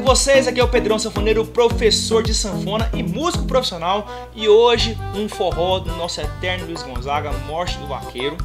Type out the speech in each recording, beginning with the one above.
vocês? Aqui é o Pedrão Sanfoneiro, professor de sanfona e músico profissional. E hoje um forró do nosso eterno Luiz Gonzaga, Morte do Vaqueiro.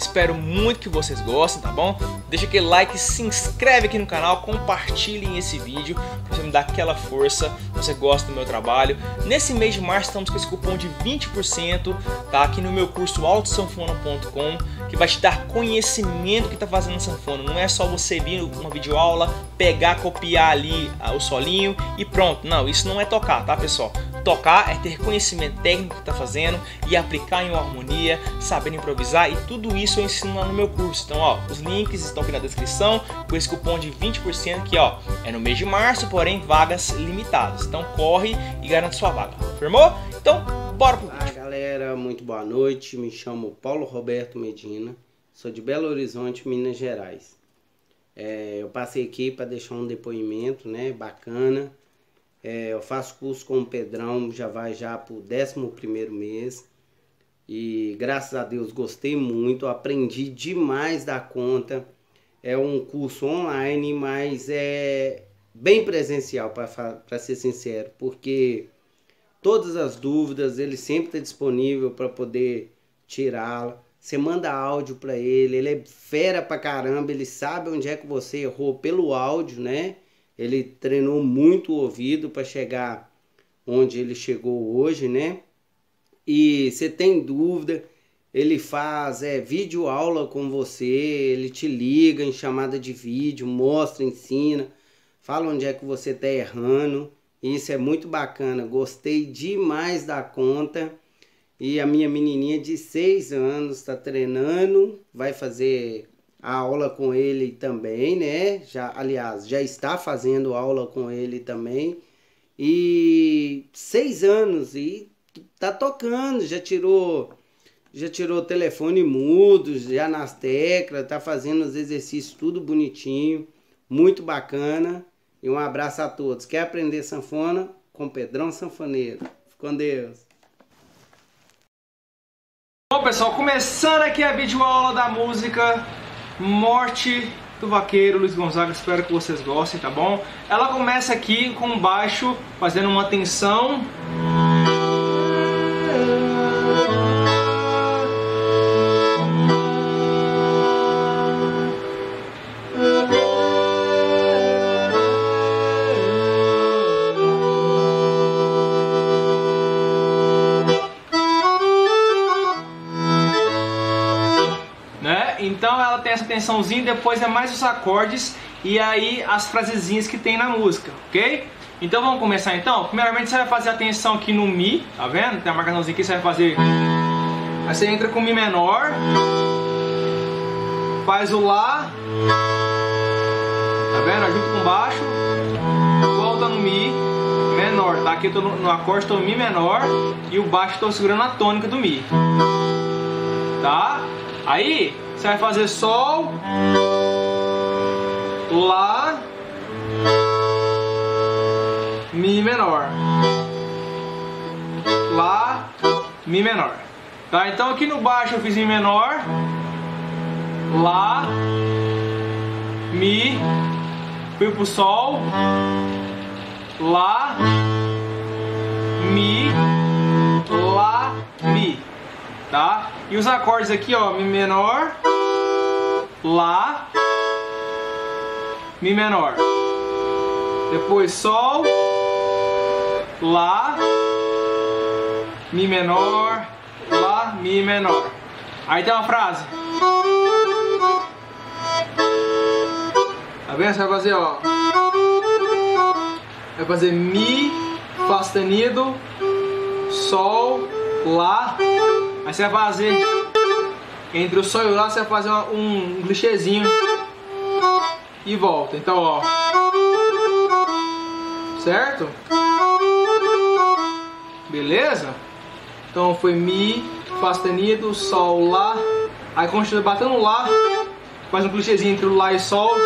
Espero muito que vocês gostem, tá bom? Deixa aquele like, se inscreve aqui no canal, compartilhem esse vídeo para você me dar aquela força, você gosta do meu trabalho. Nesse mês de março estamos com esse cupom de 20%, tá? Aqui no meu curso autosanfona.com, que vai te dar conhecimento que tá fazendo sanfona. Não é só você vir uma videoaula, pegar, copiar ali ah, o solinho e pronto. Não, isso não é tocar, tá, pessoal? Tocar é ter conhecimento técnico que está fazendo e aplicar em uma harmonia, saber improvisar e tudo isso eu ensino lá no meu curso. Então, ó, os links estão aqui na descrição com esse cupom de 20% que, ó, é no mês de março, porém vagas limitadas. Então, corre e garante sua vaga. Firmou? Então, bora pro vídeo. Olá, galera, muito boa noite. Me chamo Paulo Roberto Medina, sou de Belo Horizonte, Minas Gerais. É, eu passei aqui para deixar um depoimento, né, bacana é, eu faço curso com o Pedrão, já vai já para o 11 mês. E graças a Deus gostei muito, aprendi demais da conta. É um curso online, mas é bem presencial, para ser sincero, porque todas as dúvidas ele sempre está disponível para poder tirá-la. Você manda áudio para ele, ele é fera pra caramba, ele sabe onde é que você errou pelo áudio, né? Ele treinou muito o ouvido para chegar onde ele chegou hoje, né? E você tem dúvida, ele faz é, vídeo aula com você, ele te liga em chamada de vídeo, mostra, ensina, fala onde é que você está errando. Isso é muito bacana, gostei demais da conta. E a minha menininha de 6 anos está treinando, vai fazer a aula com ele também, né? Já, aliás, já está fazendo aula com ele também. E seis anos e tá tocando, já tirou já tirou telefone mudo, já nas teclas, tá fazendo os exercícios tudo bonitinho, muito bacana. E um abraço a todos. Quer aprender sanfona? Com Pedrão Sanfoneiro. Com Deus. Bom, pessoal, começando aqui a videoaula da música Morte do Vaqueiro, Luiz Gonzaga, espero que vocês gostem, tá bom? Ela começa aqui com baixo, fazendo uma tensão ela tem essa tensãozinha, depois é mais os acordes e aí as frasezinhas que tem na música, ok? Então vamos começar então? Primeiramente você vai fazer a tensão aqui no Mi, tá vendo? Tem a marcaçãozinha aqui, você vai fazer... Aí você entra com Mi menor, faz o Lá, tá vendo? Junto com baixo, volta no Mi menor, tá? Aqui eu tô no, no acorde, tô no Mi menor e o baixo estou segurando a tônica do Mi, tá? Aí você vai fazer Sol, Lá, Mi menor, Lá, Mi menor. Tá? Então aqui no baixo eu fiz Mi menor, Lá, Mi, fui pro Sol, Lá, Mi, Lá, Mi. Tá? E os acordes aqui, ó, Mi menor, Lá, Mi menor. Depois Sol, Lá, Mi menor, Lá, Mi menor. Aí tem uma frase. Tá vendo? Você vai fazer, ó. Vai fazer Mi, Fá sustenido, Sol, Lá. Aí você vai fazer entre o sol e o lá você vai fazer um clichêzinho e volta. Então, ó. Certo? Beleza? Então foi Mi, Fá sustenido, Sol, Lá. Aí continua batendo Lá, faz um clichêzinho entre o Lá e Sol,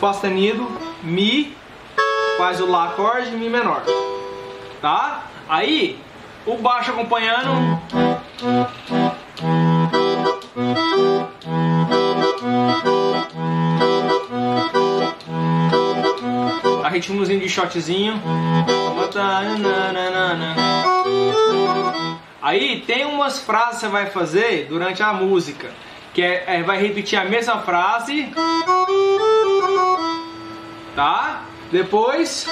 Fá sustenido, Mi, faz o Lá acorde Mi menor. Tá? Aí, o baixo acompanhando. Ritmozinho de shotzinho. Aí tem umas frases que você vai fazer durante a música, que é, é vai repetir a mesma frase, tá? Depois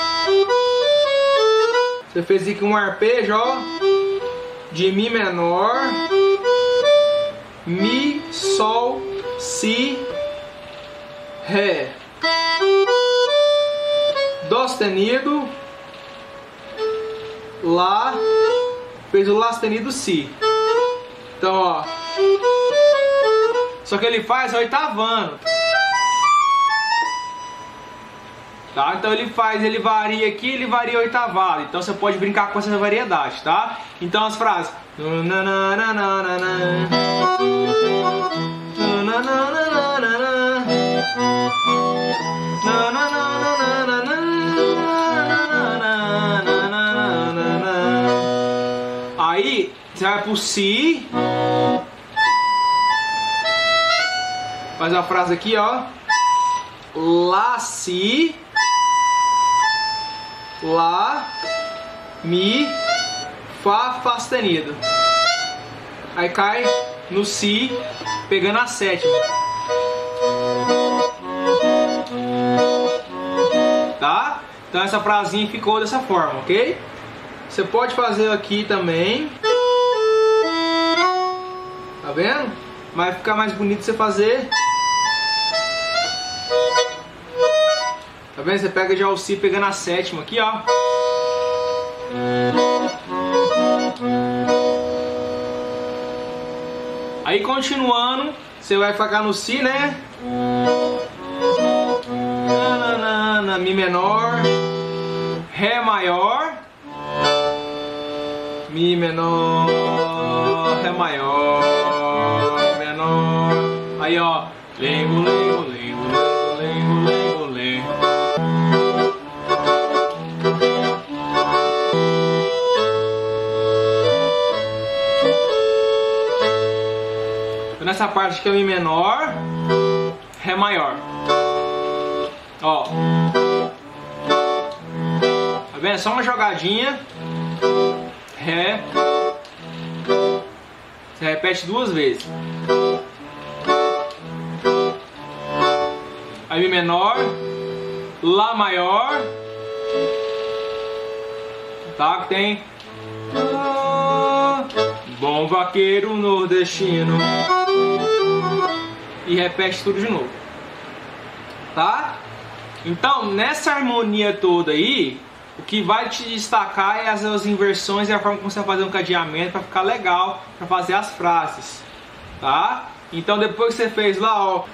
você fez aqui um arpejo, ó, de mi menor, mi, sol, si, ré, dó sustenido, lá fez o Lá sustenido Si. Então, ó. Só que ele faz oitavando. Tá? Então ele faz, ele varia aqui, ele varia oitavado. Então você pode brincar com essa variedade, tá? Então as frases. Aí você vai pro si. Faz a frase aqui, ó. Lá, si. Lá, mi, fá, fá sustenido. Aí cai no si, pegando a sétima. Tá? Então essa frasinha ficou dessa forma, ok? Você pode fazer aqui também. Tá vendo? Vai ficar mais bonito você fazer. Tá vendo? Você pega já o Si pegando a sétima aqui, ó. Aí continuando, você vai ficar no Si, né? Na, Mi menor, Ré maior, Mi menor, Ré maior, menor. Aí ó, lengo, lengo, lengo, Nessa parte que é Mi menor, Ré maior. Ó. Tá vendo? Só uma jogadinha. Ré. Você repete duas vezes. Aí Mi menor, Lá maior. Tá? Que tem. Bom vaqueiro nordestino. E repete tudo de novo. Tá? Então, nessa harmonia toda aí, o que vai te destacar é as, as inversões e a forma como você vai fazer um cadeamento para ficar legal para fazer as frases, tá? Então depois que você fez lá, ó,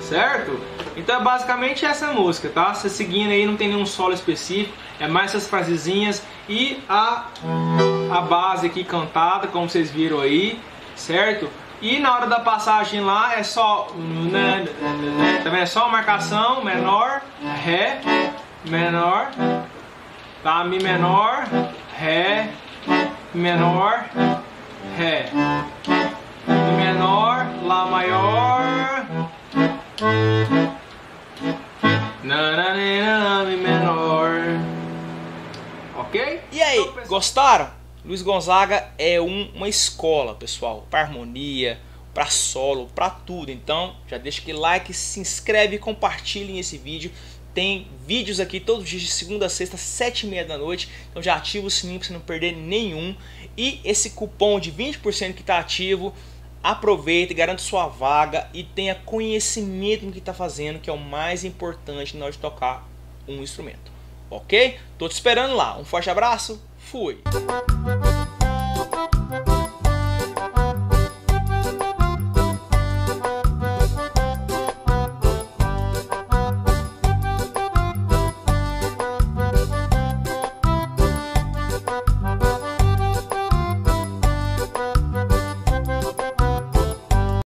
Certo? Então é basicamente essa música, tá? Você seguindo aí não tem nenhum solo específico, é mais essas frasezinhas e a, a base aqui cantada, como vocês viram aí, certo? E na hora da passagem lá é só. Também é só marcação menor, Ré, menor, tá? Mi menor, Ré, menor, Ré, Mi menor, Lá maior, gostaram? Luiz Gonzaga é um, uma escola, pessoal, para harmonia, para solo, para tudo. Então, já deixa aquele like, se inscreve e compartilhem esse vídeo. Tem vídeos aqui todos os dias de segunda a sexta, sete e meia da noite. Então já ativa o sininho para você não perder nenhum. E esse cupom de 20% que está ativo, aproveita, garante sua vaga e tenha conhecimento no que está fazendo, que é o mais importante na hora de tocar um instrumento. Ok? Tô te esperando lá. Um forte abraço. Fui.